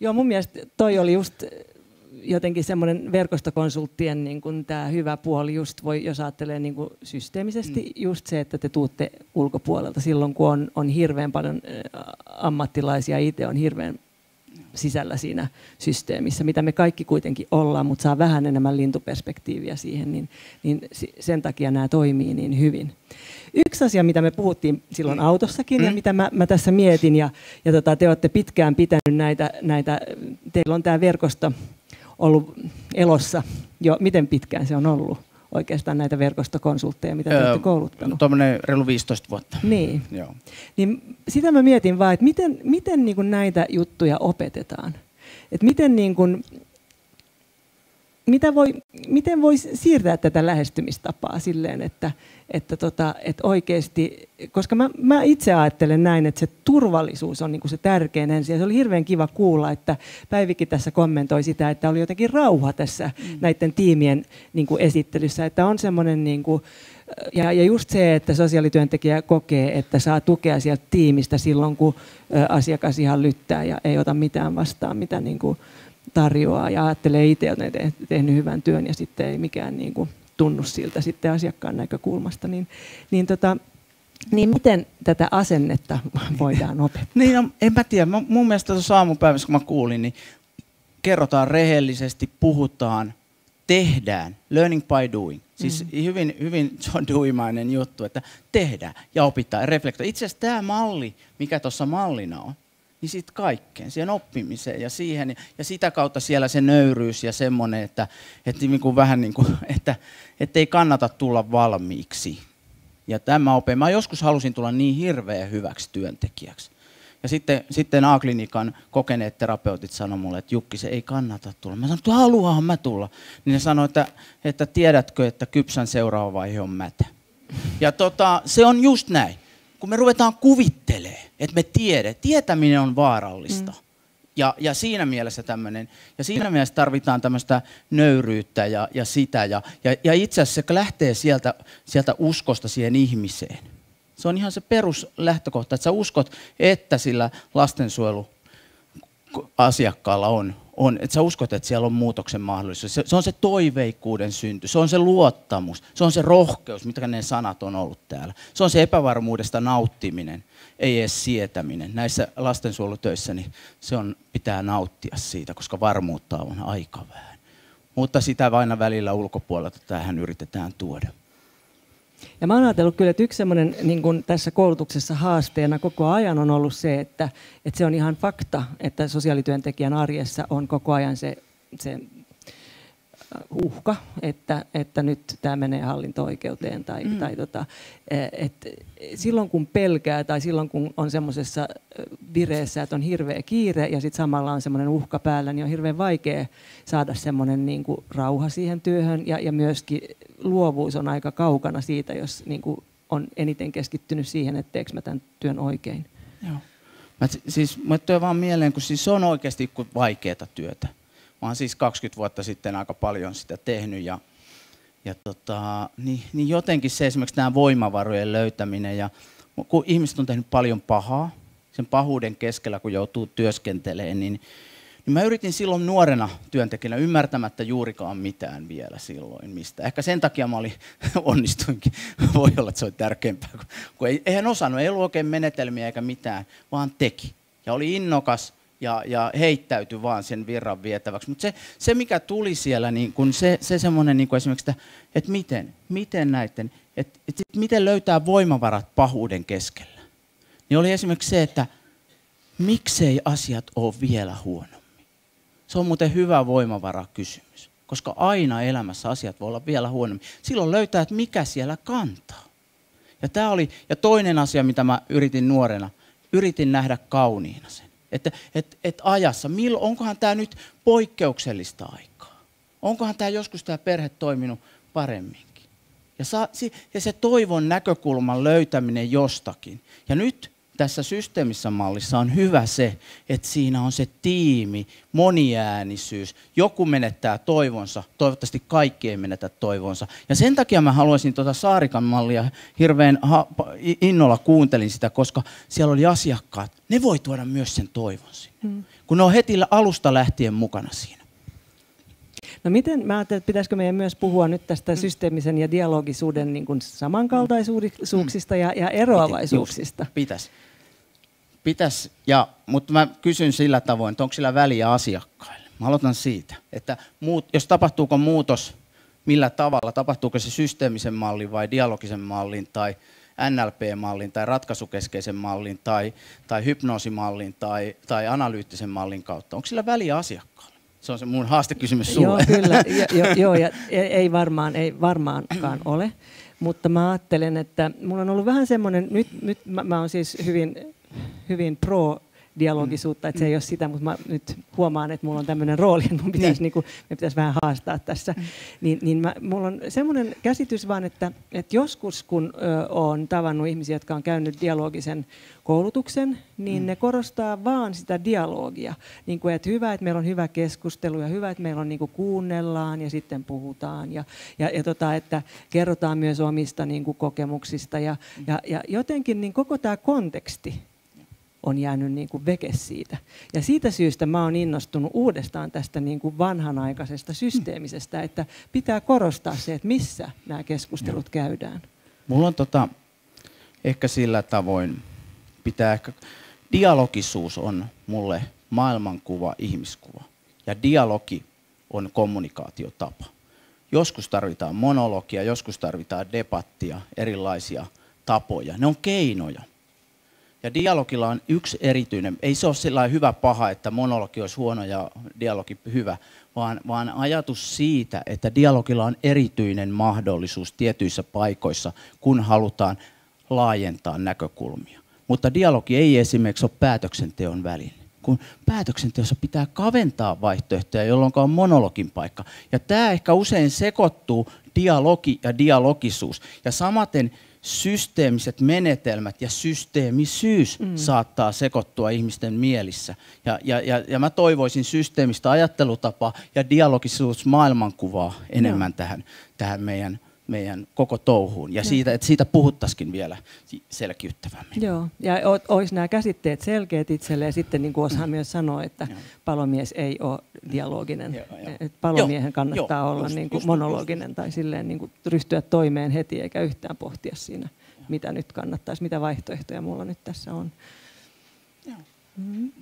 Joo, mun mielestä toi oli just jotenkin semmoinen verkostokonsulttien niin kuin tämä hyvä puoli, just voi, jos ajattelee niin kuin systeemisesti, mm. just se, että te tuutte ulkopuolelta silloin, kun on, on hirveän paljon ammattilaisia, itse on hirveän sisällä siinä systeemissä, mitä me kaikki kuitenkin ollaan, mutta saa vähän enemmän lintuperspektiiviä siihen, niin, niin sen takia nämä toimii niin hyvin. Yksi asia, mitä me puhuttiin silloin autossakin mm. ja mitä mä, mä tässä mietin, ja, ja tota, te olette pitkään pitänyt näitä, näitä, teillä on tämä verkosto ollut elossa jo, miten pitkään se on ollut? Oikeastaan näitä verkostokonsultteja, mitä öö, te olette kouluttanut? Tuommoinen reilu 15 vuotta. Niin. Joo. niin sitä mä mietin vaan, että miten, miten niin kuin näitä juttuja opetetaan? Että miten niin kuin, mitä voi, miten voisi siirtää tätä lähestymistapaa silleen, että, että, tota, että oikeasti, koska mä, mä itse ajattelen näin, että se turvallisuus on niin kuin se tärkein ensin. Ja se oli hirveän kiva kuulla, että Päivikin tässä kommentoi sitä, että oli jotenkin rauha tässä mm. näiden tiimien niin kuin esittelyssä, että on semmoinen niin kuin, ja, ja just se, että sosiaalityöntekijä kokee, että saa tukea sieltä tiimistä silloin, kun asiakas ihan lyttää ja ei ota mitään vastaan, mitä niin kuin tarjoaa ja ajattelee itse, että ne tehnyt hyvän työn ja sitten ei mikään niin kuin tunnu siltä sitten asiakkaan näkökulmasta. Niin, niin, tota, niin miten tätä asennetta voidaan opettaa? niin, no, en mä tiedä. Mun mielestä tuossa aamupäivässä, kun mä kuulin, niin kerrotaan rehellisesti, puhutaan, tehdään, learning by doing. Siis mm. hyvin, hyvin John Deweymainen juttu, että tehdään ja opitaan ja reflektoidaan. Itse asiassa tämä malli, mikä tuossa mallina on, niin sitten kaikkeen, siihen oppimiseen ja siihen, ja sitä kautta siellä se nöyryys ja semmoinen, että, että niin kuin vähän niin kuin, että, että ei kannata tulla valmiiksi. Ja tämä ope, mä joskus halusin tulla niin hirveän hyväksi työntekijäksi. Ja sitten, sitten A-klinikan kokeneet terapeutit sanoivat mulle, että Jukki, se ei kannata tulla. Mä sanoin, että haluahan mä tulla. Niin ne sanoivat, että, että tiedätkö, että kypsän seuraava vaihe on mätä. Ja tota, se on just näin kun me ruvetaan kuvittelee, että me tiede, tietäminen on vaarallista. Mm. Ja, ja siinä mielessä tämmöinen, ja siinä mielessä tarvitaan tämmöistä nöyryyttä ja, ja sitä. Ja, ja, ja itse asiassa se lähtee sieltä, sieltä uskosta siihen ihmiseen. Se on ihan se peruslähtökohta, että sä uskot, että sillä lastensuojeluasiakkaalla on on, että sä uskot, että siellä on muutoksen mahdollisuus. Se, se on se toiveikkuuden synty, se on se luottamus, se on se rohkeus, mitä ne sanat on ollut täällä. Se on se epävarmuudesta nauttiminen, ei edes sietäminen. Näissä lastensuojelutöissä niin se on, pitää nauttia siitä, koska varmuutta on aika vähän. Mutta sitä vain välillä ulkopuolelta tähän yritetään tuoda. Ja mä oon ajatellut kyllä, että yksi semmoinen niin tässä koulutuksessa haasteena koko ajan on ollut se, että, että se on ihan fakta, että sosiaalityöntekijän arjessa on koko ajan se, se uhka, että, että nyt tämä menee hallinto-oikeuteen. Tai, mm. tai tota, et silloin kun pelkää tai silloin kun on semmoisessa vireessä, että on hirveä kiire ja sitten samalla on semmoinen uhka päällä, niin on hirveän vaikea saada semmoinen niin kuin rauha siihen työhön ja, ja myöskin luovuus on aika kaukana siitä, jos niin kuin on eniten keskittynyt siihen, että teekö mä tämän työn oikein. Joo. Mä, siis, mä työ vaan mieleen, kun siis se on oikeasti vaikeaa työtä. Oon siis 20 vuotta sitten aika paljon sitä tehnyt ja, ja tota, niin, niin jotenkin se esimerkiksi nämä voimavarojen löytäminen ja kun ihmiset on tehnyt paljon pahaa, sen pahuuden keskellä kun joutuu työskentelemään, niin, niin mä yritin silloin nuorena työntekijänä ymmärtämättä juurikaan mitään vielä silloin mistä. Ehkä sen takia mä olin, onnistuinkin. Voi olla, että se oli tärkeämpää, kun ei, eihän osannut, ei ollut oikein menetelmiä eikä mitään, vaan teki. Ja oli innokas ja, ja heittäytyi vaan sen virran vietäväksi. Mutta se, se, mikä tuli siellä, niin kun se, se semmoinen niin esimerkiksi, että, että miten, miten näiden, että, että miten löytää voimavarat pahuuden keskellä, niin oli esimerkiksi se, että miksei asiat ole vielä huonommin. Se on muuten hyvä voimavara kysymys, koska aina elämässä asiat voi olla vielä huonommin. Silloin löytää, että mikä siellä kantaa. Ja, tämä oli, ja toinen asia, mitä mä yritin nuorena, yritin nähdä kauniina sen. Että et, et ajassa, millo, onkohan tämä nyt poikkeuksellista aikaa? Onkohan tämä joskus tämä perhe toiminut paremminkin? Ja, saa, ja se toivon näkökulman löytäminen jostakin. Ja nyt tässä systeemissä mallissa on hyvä se, että siinä on se tiimi, moniäänisyys. Joku menettää toivonsa, toivottavasti kaikki ei menetä toivonsa. Ja sen takia mä haluaisin tuota Saarikan mallia hirveän innolla kuuntelin sitä, koska siellä oli asiakkaat. Ne voi tuoda myös sen toivon sinne, hmm. kun ne on heti alusta lähtien mukana siinä. No miten, mä ajattelin, että pitäisikö meidän myös puhua nyt tästä mm. systeemisen ja dialogisuuden niin kuin samankaltaisuuksista mm. ja, ja eroavaisuuksista? Pitäisi. Pitäisi, ja, mutta mä kysyn sillä tavoin, että onko sillä väliä asiakkaille. Mä aloitan siitä, että muut, jos tapahtuuko muutos millä tavalla, tapahtuuko se systeemisen mallin vai dialogisen mallin tai NLP-mallin tai ratkaisukeskeisen mallin tai, tai hypnoosimallin tai, tai analyyttisen mallin kautta. Onko sillä väliä asiakkaalle? Se on se mun haastekysymys sulle. Joo, kyllä. Jo, jo, joo, ja ei, varmaan, ei varmaankaan ole. Mutta mä ajattelen, että mulla on ollut vähän semmoinen, nyt, nyt mä, mä oon siis hyvin, hyvin pro dialogisuutta, että se ei ole sitä, mutta mä nyt huomaan, että mulla on tämmöinen rooli, että mun pitäisi, niin. Niin kuin, me pitäisi vähän haastaa tässä. Mm. Niin, niin mä, mulla on semmoinen käsitys vaan, että, että joskus kun ö, on tavannut ihmisiä, jotka on käynyt dialogisen koulutuksen, niin mm. ne korostaa vaan sitä dialogia. Niin kuin, että hyvä, että meillä on hyvä keskustelu ja hyvä, että meillä on niin kuin kuunnellaan ja sitten puhutaan. Ja, ja, ja tota, että kerrotaan myös omista niin kuin kokemuksista. Ja, mm. ja, ja jotenkin niin koko tämä konteksti on jäänyt niin kuin veke siitä. Ja siitä syystä mä oon innostunut uudestaan tästä niin kuin vanhanaikaisesta systeemisestä, että pitää korostaa se, että missä nämä keskustelut käydään. Mulla on tota, ehkä sillä tavoin, pitää ehkä, dialogisuus on mulle maailmankuva, ihmiskuva. Ja dialogi on kommunikaatiotapa. Joskus tarvitaan monologia, joskus tarvitaan debattia, erilaisia tapoja. Ne on keinoja. Ja dialogilla on yksi erityinen, ei se ole sellainen hyvä paha, että monologi olisi huono ja dialogi hyvä, vaan, vaan ajatus siitä, että dialogilla on erityinen mahdollisuus tietyissä paikoissa, kun halutaan laajentaa näkökulmia. Mutta dialogi ei esimerkiksi ole päätöksenteon väline kun päätöksenteossa pitää kaventaa vaihtoehtoja, jolloin on monologin paikka. Ja tämä ehkä usein sekoittuu dialogi ja dialogisuus. Ja samaten systeemiset menetelmät ja systeemisyys mm. saattaa sekoittua ihmisten mielissä. Ja, ja, ja, ja mä toivoisin systeemistä ajattelutapaa ja dialogisuus maailmankuvaa enemmän no. tähän, tähän meidän meidän koko touhuun ja siitä, että siitä puhuttaisikin vielä selkiyttävämmin. Joo, ja olisi nämä käsitteet selkeät itselle ja sitten niin kuin osaa myös sanoa, että Joo. palomies ei ole dialoginen. Joo. Että palomiehen kannattaa jo, olla just, niin kuin just, monologinen just. tai silleen niin kuin ryhtyä toimeen heti eikä yhtään pohtia siinä, Joo. mitä nyt kannattaisi, mitä vaihtoehtoja mulla nyt tässä on. Joo. Mm.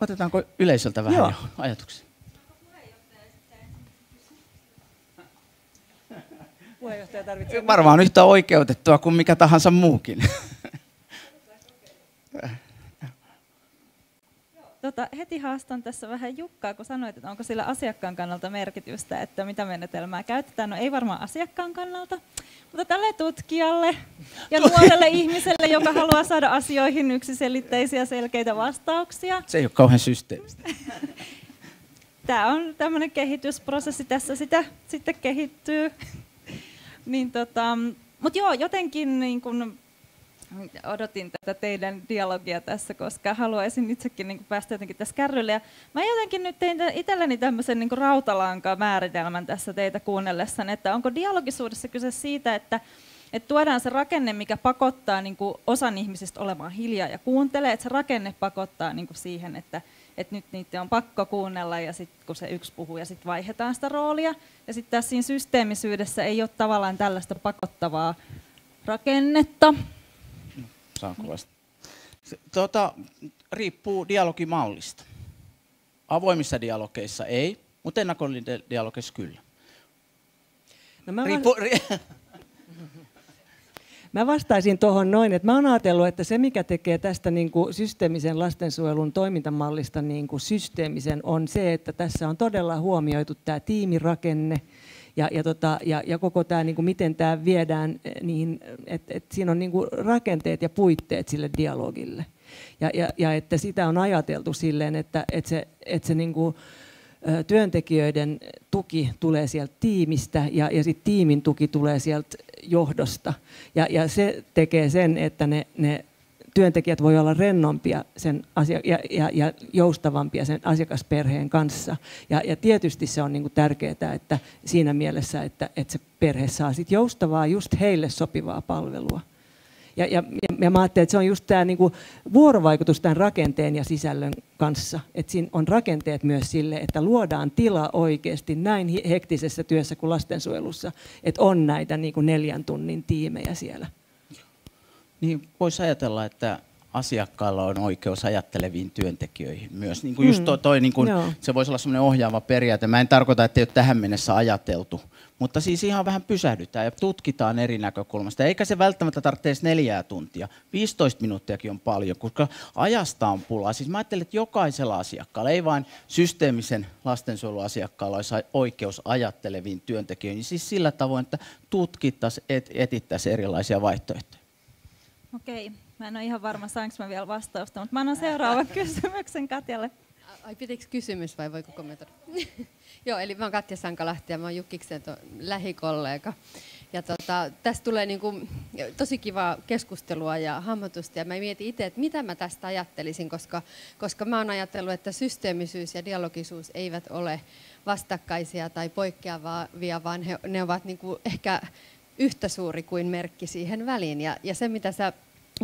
Otetaanko yleisöltä vähän Joo. ajatuksia? Puheenjohtaja tarvitsee... Varmaan yhtä oikeutettua kuin mikä tahansa muukin. Tota, heti haastan tässä vähän Jukkaa, kun sanoit, että onko sillä asiakkaan kannalta merkitystä, että mitä menetelmää käytetään. No ei varmaan asiakkaan kannalta, mutta tälle tutkijalle ja nuorelle ihmiselle, joka haluaa saada asioihin yksiselitteisiä selkeitä vastauksia. Se ei ole kauhean systeemistä. Tämä on tämmöinen kehitysprosessi, tässä sitä sitten kehittyy. Niin tota, mutta joo, jotenkin niin kun odotin tätä teidän dialogia tässä, koska haluaisin itsekin niin päästä jotenkin tässä kärrylle. Ja mä jotenkin nyt tein itselleni tämmöisen niin rautalanka määritelmän tässä teitä kuunnellessa, että onko dialogisuudessa kyse siitä, että että tuodaan se rakenne, mikä pakottaa niin kuin osan ihmisistä olemaan hiljaa ja kuuntelee, että se rakenne pakottaa niin kuin siihen, että, että nyt niitä on pakko kuunnella ja sitten kun se yksi puhuu ja sitten vaihdetaan sitä roolia. Ja sitten tässä siinä systeemisyydessä ei ole tavallaan tällaista pakottavaa rakennetta. Saanko vasta? Tuota, riippuu dialogimallista. Avoimissa dialogeissa ei, mutta ennakollidialogeissa kyllä. No mä Riippu, ri- Mä vastaisin tuohon noin, että mä oon ajatellut, että se mikä tekee tästä niin kuin systeemisen lastensuojelun toimintamallista niin kuin systeemisen on se, että tässä on todella huomioitu tämä tiimirakenne ja, ja, tota, ja, ja koko tämä, niin kuin miten tämä viedään, niin, että et siinä on niin kuin rakenteet ja puitteet sille dialogille. Ja, ja, ja että sitä on ajateltu silleen, että, että se, että se niin kuin, työntekijöiden tuki tulee sieltä tiimistä ja, ja sitten tiimin tuki tulee sieltä johdosta. Ja, ja se tekee sen, että ne, ne työntekijät voi olla rennompia sen asia, ja, ja, ja joustavampia sen asiakasperheen kanssa. Ja, ja tietysti se on niin kuin tärkeää, että siinä mielessä, että, että se perhe saa sit joustavaa, just heille sopivaa palvelua. Ja, ja, ja mä ajattelen, että se on just tämä niinku vuorovaikutus tämän rakenteen ja sisällön kanssa. Että siinä on rakenteet myös sille, että luodaan tila oikeasti näin hektisessä työssä kuin lastensuojelussa, että on näitä niinku neljän tunnin tiimejä siellä. Niin voisi ajatella, että asiakkaalla on oikeus ajatteleviin työntekijöihin myös. Niin kuin just toi, toi niin kuin, se voisi olla semmoinen ohjaava periaate. Mä en tarkoita, että ei ole tähän mennessä ajateltu, mutta siis ihan vähän pysähdytään ja tutkitaan eri näkökulmasta. Eikä se välttämättä tarvitse edes neljää tuntia. 15 minuuttiakin on paljon, koska ajasta on pulaa. Siis mä ajattelen, että jokaisella asiakkaalla, ei vain systeemisen lastensuojeluasiakkaalla olisi oikeus ajatteleviin työntekijöihin. Siis sillä tavoin, että tutkittaisiin, et, etittäisiin erilaisia vaihtoehtoja. Okei, mä en ole ihan varma, saanko mä vielä vastausta, mutta mä annan seuraavan kysymyksen Katjalle. Ai pitikö kysymys vai voiko kommentoida? Joo, eli mä oon Katja Sankalahti ja mä oon Jukkiksen lähikollega. Ja tota, tästä tulee niin kuin tosi kivaa keskustelua ja hahmotusta ja mä mietin itse, että mitä mä tästä ajattelisin, koska, koska mä oon ajatellut, että systeemisyys ja dialogisuus eivät ole vastakkaisia tai poikkeavia, vaan he, ne ovat niin kuin ehkä yhtä suuri kuin merkki siihen väliin. Ja, ja se, mitä sä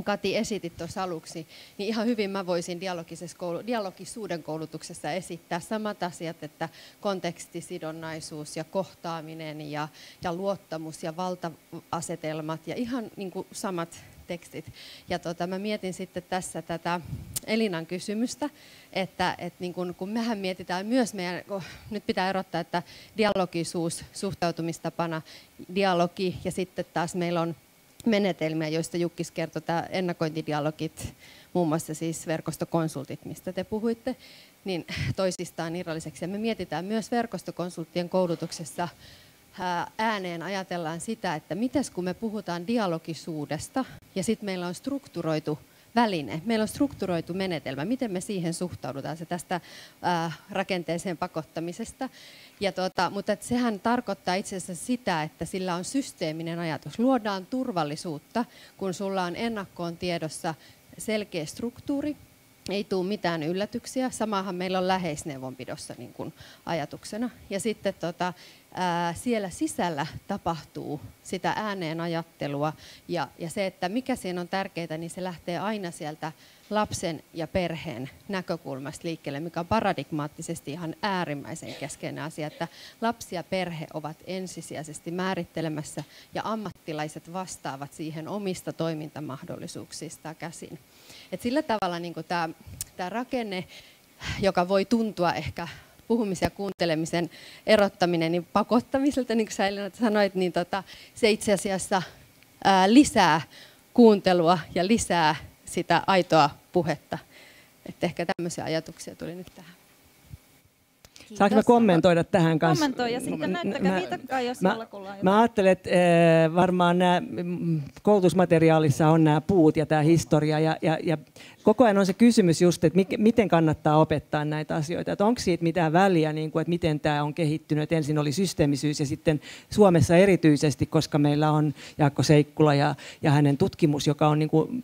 Kati esitit tuossa aluksi, niin ihan hyvin mä voisin dialogisessa koulu, dialogisuuden koulutuksessa esittää samat asiat, että kontekstisidonnaisuus ja kohtaaminen ja, ja luottamus ja valta-asetelmat ja ihan niin kuin samat tekstit. Ja tota, mä mietin sitten tässä tätä Elinan kysymystä, että, että niin kun, kun mehän mietitään myös meidän, nyt pitää erottaa, että dialogisuus suhtautumistapana, dialogi ja sitten taas meillä on menetelmiä, joista Jukkis kertoi, tämä ennakointidialogit, muun muassa siis verkostokonsultit, mistä te puhuitte, niin toisistaan irralliseksi. Ja me mietitään myös verkostokonsulttien koulutuksessa ääneen ajatellaan sitä, että mites kun me puhutaan dialogisuudesta ja sitten meillä on strukturoitu väline, meillä on strukturoitu menetelmä, miten me siihen suhtaudutaan, se tästä ää, rakenteeseen pakottamisesta. Ja tota, mutta että sehän tarkoittaa itse asiassa sitä, että sillä on systeeminen ajatus. Luodaan turvallisuutta, kun sulla on ennakkoon tiedossa selkeä struktuuri, ei tule mitään yllätyksiä. Samahan meillä on läheisneuvonpidossa niin kuin ajatuksena. Ja sitten tota, ää, siellä sisällä tapahtuu sitä ääneen ajattelua. Ja, ja se, että mikä siinä on tärkeää, niin se lähtee aina sieltä lapsen ja perheen näkökulmasta liikkeelle, mikä on paradigmaattisesti ihan äärimmäisen keskeinen asia, että lapsi ja perhe ovat ensisijaisesti määrittelemässä ja ammattilaiset vastaavat siihen omista toimintamahdollisuuksista käsin. Et sillä tavalla niin tämä, tämä rakenne, joka voi tuntua ehkä puhumisen ja kuuntelemisen erottaminen niin pakottamiselta, niin kuin sä Elina sanoit, niin tota, se itse asiassa ää, lisää kuuntelua ja lisää sitä aitoa puhetta. Että ehkä tämmöisiä ajatuksia tuli nyt tähän. Saanko mä kommentoida tähän kanssa? Kommentoi ja sitten näyttäkää viitakkaa, jos mä, jollakulla on Mä ajattelen, että äh, varmaan nämä mm, koulutusmateriaalissa on nämä puut ja tämä historia. Ja, ja, ja koko ajan on se kysymys just, että miten kannattaa opettaa näitä asioita. Että onko siitä mitään väliä, niin kuin, että miten tämä on kehittynyt. Että ensin oli systeemisyys ja sitten Suomessa erityisesti, koska meillä on Jaakko Seikkula ja, ja hänen tutkimus, joka on niin kuin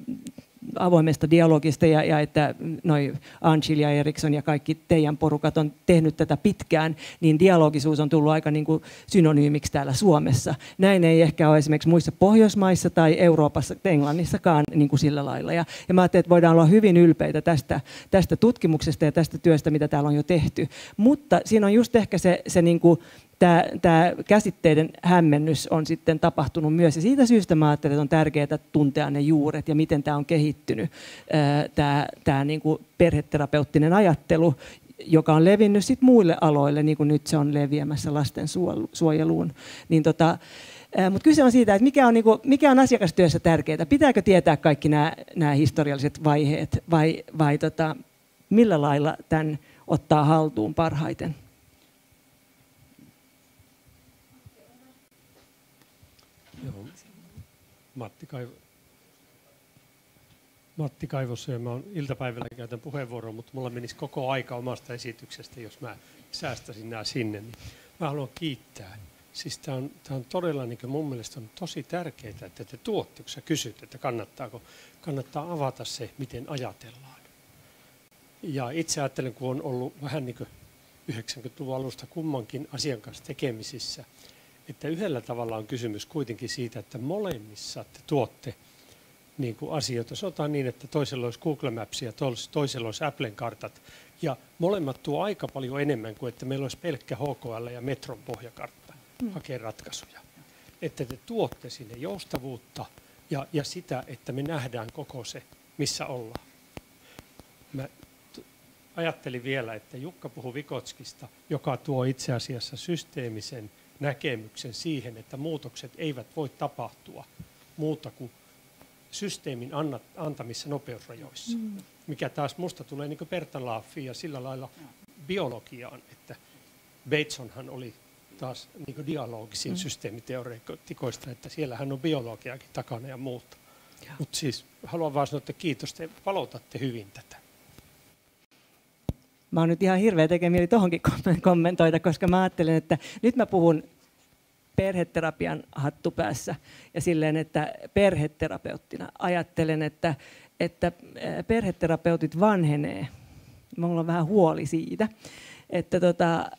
avoimesta dialogista ja, ja että noi Angel ja Eriksson ja kaikki teidän porukat on tehnyt tätä pitkään, niin dialogisuus on tullut aika niin kuin synonyymiksi täällä Suomessa. Näin ei ehkä ole esimerkiksi muissa Pohjoismaissa tai Euroopassa, Englannissakaan niin kuin sillä lailla. Ja, ja mä ajattelin, että voidaan olla hyvin ylpeitä tästä, tästä tutkimuksesta ja tästä työstä, mitä täällä on jo tehty. Mutta siinä on just ehkä se, se niin kuin tämä, tämä käsitteiden hämmennys on sitten tapahtunut myös. Ja siitä syystä mä ajattelen, että on tärkeää tuntea ne juuret ja miten tämä on kehittynyt, tämä, tämä niin kuin perheterapeuttinen ajattelu, joka on levinnyt sit muille aloille, niin kuin nyt se on leviämässä lastensuojeluun. Niin tota, mutta kyse on siitä, että mikä on, niinku, mikä on asiakastyössä tärkeää. Pitääkö tietää kaikki nämä, historialliset vaiheet vai, vai tota, millä lailla tämän ottaa haltuun parhaiten? Matti, Kaivo, Matti Kaivossa ja mä on iltapäivällä käytän puheenvuoron, mutta mulla menisi koko aika omasta esityksestä, jos mä säästäisin nämä sinne. Niin mä haluan kiittää Siis tämä on, on todella niin mun mielestä on tosi tärkeää, että te tuotte, kun sä kysyt, että kannattaako, kannattaa avata se, miten ajatellaan. Ja itse ajattelen, kun on ollut vähän niin kuin 90-luvun alusta kummankin asian kanssa tekemisissä, että yhdellä tavalla on kysymys kuitenkin siitä, että molemmissa te tuotte niin kuin asioita. Sanotaan niin, että toisella olisi Google Maps ja toisella olisi Applen kartat. Ja molemmat tuo aika paljon enemmän kuin että meillä olisi pelkkä HKL ja Metron pohjakartta mm. hakea ratkaisuja. Että te tuotte sinne joustavuutta ja, ja sitä, että me nähdään koko se, missä ollaan. Mä ajattelin vielä, että Jukka puhui Vikotskista, joka tuo itse asiassa systeemisen näkemyksen siihen, että muutokset eivät voi tapahtua muuta kuin systeemin antamissa nopeusrajoissa. Mm. Mikä taas musta tulee niin Pertalaafiin ja sillä lailla biologiaan, että Batesonhan oli taas niin dialogisin mm. systeemiteoreetikoista, että siellähän on biologiakin takana ja muuta. Mutta siis haluan vaan sanoa, että kiitos, te valotatte hyvin tätä. Mä oon nyt ihan hirveä tekee mieli tuohonkin kommentoida, koska mä ajattelen, että nyt mä puhun perheterapian hattupäässä ja silleen, että perheterapeuttina ajattelen, että, että perheterapeutit vanhenee. Mulla on vähän huoli siitä, että tota,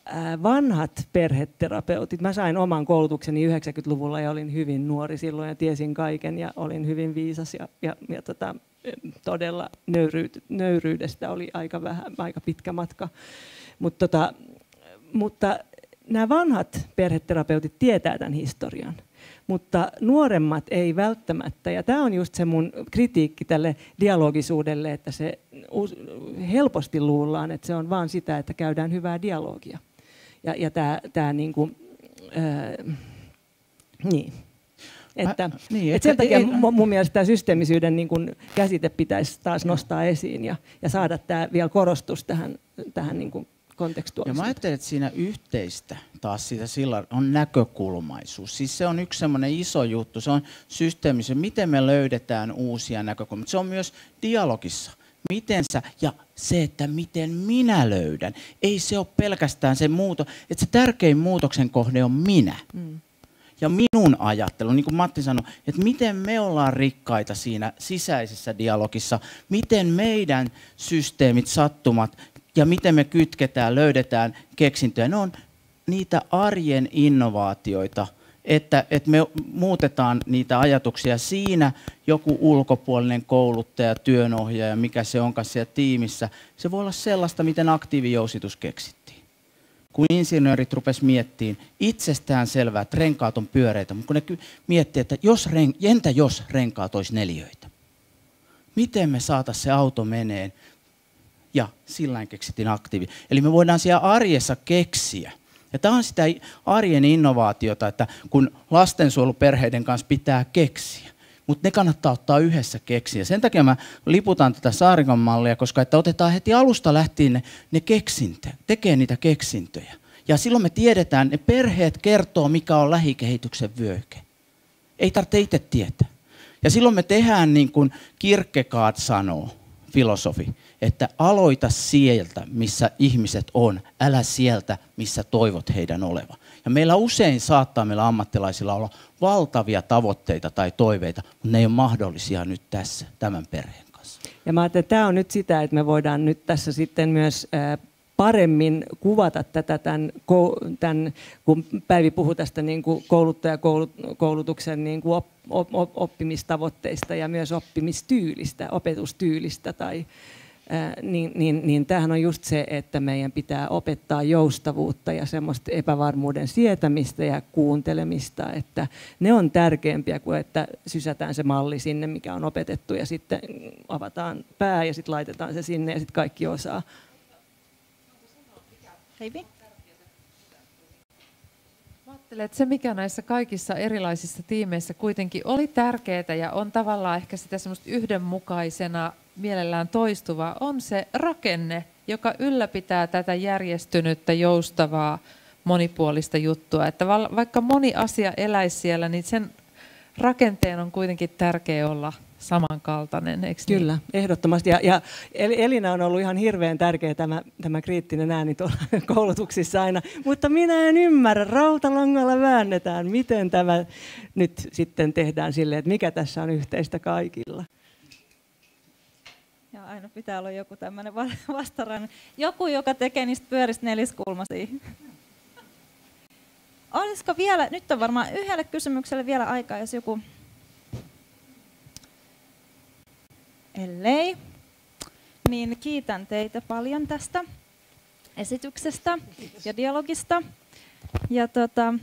vanhat perheterapeutit, mä sain oman koulutukseni 90-luvulla ja olin hyvin nuori silloin ja tiesin kaiken ja olin hyvin viisas ja, ja, ja tota, todella nöyryyd, nöyryydestä oli aika, vähän, aika pitkä matka. Mut tota, mutta nämä vanhat perheterapeutit tietää tämän historian, mutta nuoremmat ei välttämättä. Ja tämä on just se mun kritiikki tälle dialogisuudelle, että se helposti luullaan, että se on vain sitä, että käydään hyvää dialogia. Ja, ja tämä, tämä niin kuin, ää, niin. Että, Mä, niin, että sen takia ei, mun mielestä tämä systeemisyyden niin kuin käsite pitäisi taas nostaa esiin ja, ja saada tämä vielä korostus tähän, tähän niin kuin Ja mä ajattelen, että siinä yhteistä taas siitä sillä on näkökulmaisuus. Siis se on yksi semmoinen iso juttu, se on systeemisen, miten me löydetään uusia näkökulmia. Se on myös dialogissa. Miten sä, ja se, että miten minä löydän. Ei se ole pelkästään se muuto, että se tärkein muutoksen kohde on minä. Mm ja minun ajattelu, niin kuin Matti sanoi, että miten me ollaan rikkaita siinä sisäisessä dialogissa, miten meidän systeemit, sattumat ja miten me kytketään, löydetään keksintöjä. Ne on niitä arjen innovaatioita, että, että me muutetaan niitä ajatuksia siinä joku ulkopuolinen kouluttaja, työnohjaaja, mikä se onkaan siellä tiimissä. Se voi olla sellaista, miten aktiivijousitus keksittiin. Kun insinöörit rupes miettiin itsestään selvää, että renkaat on pyöreitä, mutta kun ne miettii, että jos, entä jos renkaat olisi neljöitä? Miten me saataisiin se auto meneen ja sillä keksittiin aktiivi. Eli me voidaan siellä arjessa keksiä. Ja tämä on sitä arjen innovaatiota, että kun lastensuojeluperheiden kanssa pitää keksiä, mutta ne kannattaa ottaa yhdessä keksiä. Sen takia mä liputan tätä Saarikon mallia, koska että otetaan heti alusta lähtien ne, ne keksintöjä, tekee niitä keksintöjä. Ja silloin me tiedetään, ne perheet kertoo, mikä on lähikehityksen vyöhyke. Ei tarvitse itse tietää. Ja silloin me tehdään niin kuin Kierkegaard sanoo, filosofi, että aloita sieltä, missä ihmiset on, älä sieltä, missä toivot heidän olevan. Ja meillä usein saattaa meillä ammattilaisilla olla valtavia tavoitteita tai toiveita, mutta ne ei ole mahdollisia nyt tässä, tämän perheen kanssa. Ja mä että tämä on nyt sitä, että me voidaan nyt tässä sitten myös paremmin kuvata tätä, tämän, tämän kun Päivi puhui tästä niin kuin kouluttajakoulutuksen niin kuin oppimistavoitteista ja myös oppimistyylistä, opetustyylistä tai niin, niin, niin tämähän on just se, että meidän pitää opettaa joustavuutta ja semmoista epävarmuuden sietämistä ja kuuntelemista, että ne on tärkeämpiä kuin että sysätään se malli sinne, mikä on opetettu ja sitten avataan pää ja sitten laitetaan se sinne ja sitten kaikki osaa. Heivi? Että se mikä näissä kaikissa erilaisissa tiimeissä kuitenkin oli tärkeää ja on tavallaan ehkä sitä semmoista yhdenmukaisena mielellään toistuva, on se rakenne, joka ylläpitää tätä järjestynyttä, joustavaa, monipuolista juttua. Että vaikka moni asia eläisi siellä, niin sen rakenteen on kuitenkin tärkeä olla samankaltainen, eikö Kyllä, niin? ehdottomasti. Ja, ja Elina on ollut ihan hirveän tärkeä tämä, tämä kriittinen ääni tuolla koulutuksissa aina, mutta minä en ymmärrä, rautalangalla väännetään, miten tämä nyt sitten tehdään silleen, että mikä tässä on yhteistä kaikilla. Ja aina pitää olla joku tämmöinen vastaran. Joku, joka tekee niistä pyöristä neliskulmaisia. Olisiko vielä, nyt on varmaan yhdelle kysymykselle vielä aikaa, jos joku Ellei, niin kiitän teitä paljon tästä esityksestä ja dialogista. Ja tota,